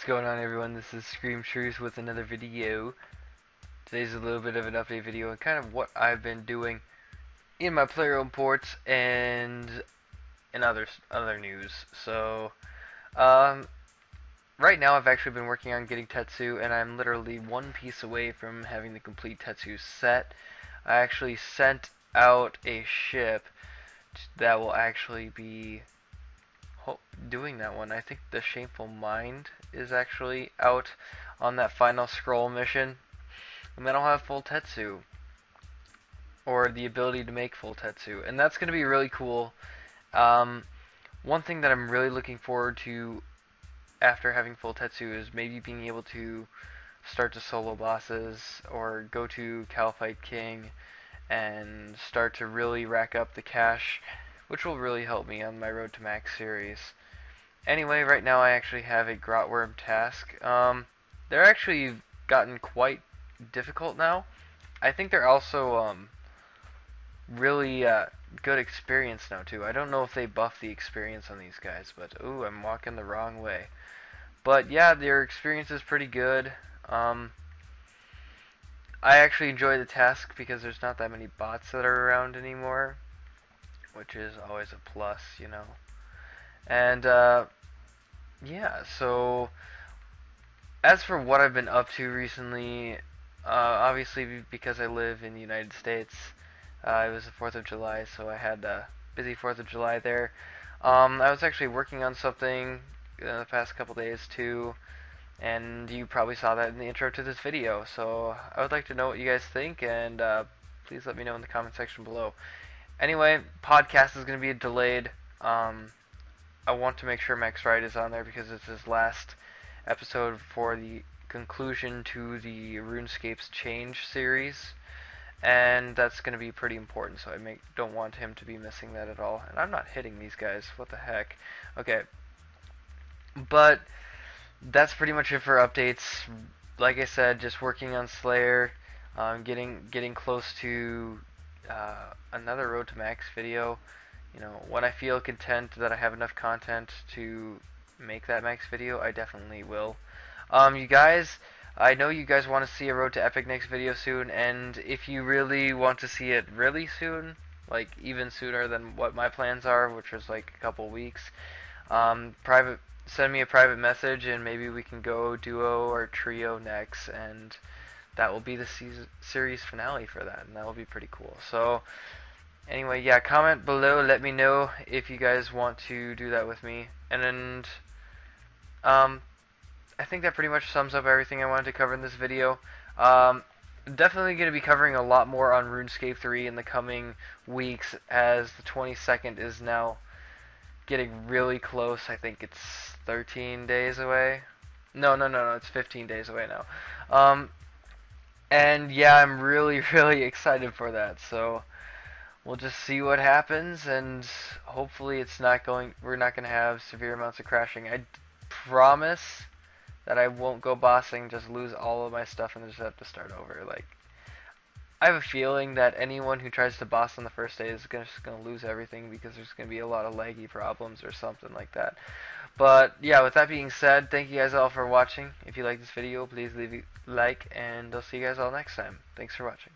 What's going on everyone? This is Scream Truth with another video. Today's a little bit of an update video and kind of what I've been doing in my player owned ports and in other other news. So um, right now I've actually been working on getting Tetsu and I'm literally one piece away from having the complete Tetsu set. I actually sent out a ship that will actually be doing that one. I think the Shameful Mind is actually out on that final scroll mission. And then I'll have full Tetsu. Or the ability to make full Tetsu. And that's going to be really cool. Um, one thing that I'm really looking forward to after having full Tetsu is maybe being able to start to solo bosses or go to Kalphite King and start to really rack up the cash which will really help me on my Road to Max series. Anyway, right now I actually have a Grotworm task. Um, they're actually gotten quite difficult now. I think they're also um, really uh, good experience now too. I don't know if they buff the experience on these guys, but ooh, I'm walking the wrong way. But yeah, their experience is pretty good. Um, I actually enjoy the task because there's not that many bots that are around anymore which is always a plus, you know. And uh, yeah, so as for what I've been up to recently, uh, obviously because I live in the United States, uh, it was the 4th of July, so I had a busy 4th of July there. Um, I was actually working on something in the past couple days too, and you probably saw that in the intro to this video. So I would like to know what you guys think, and uh, please let me know in the comment section below. Anyway, podcast is going to be delayed. Um, I want to make sure Max Wright is on there because it's his last episode for the conclusion to the RuneScape's Change series, and that's going to be pretty important. So I make, don't want him to be missing that at all. And I'm not hitting these guys. What the heck? Okay, but that's pretty much it for updates. Like I said, just working on Slayer, um, getting getting close to uh, another Road to Max video. You know, when I feel content that I have enough content to make that Max video, I definitely will. Um, you guys, I know you guys want to see a Road to Epic next video soon, and if you really want to see it really soon, like even sooner than what my plans are, which is like a couple weeks, um, private send me a private message and maybe we can go duo or trio next and that will be the season, series finale for that, and that will be pretty cool. So, anyway, yeah, comment below. Let me know if you guys want to do that with me. And um, I think that pretty much sums up everything I wanted to cover in this video. Um, definitely going to be covering a lot more on RuneScape 3 in the coming weeks, as the 22nd is now getting really close. I think it's 13 days away. No, no, no, no, it's 15 days away now. Um, and yeah, I'm really, really excited for that. So we'll just see what happens, and hopefully it's not going. We're not going to have severe amounts of crashing. I promise that I won't go bossing, just lose all of my stuff, and just have to start over. Like I have a feeling that anyone who tries to boss on the first day is gonna, just going to lose everything because there's going to be a lot of laggy problems or something like that. But yeah, with that being said, thank you guys all for watching. If you like this video, please leave a like, and I'll see you guys all next time. Thanks for watching.